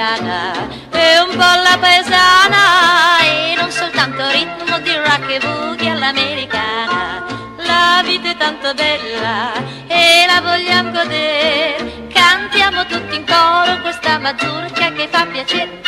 italiana e un po' la paesana e non soltanto ritmo di rock e boogie all'americana. La vita è tanto bella e la vogliamo godere, cantiamo tutti in coro questa mazurka che fa piacere.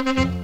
Mm-hmm.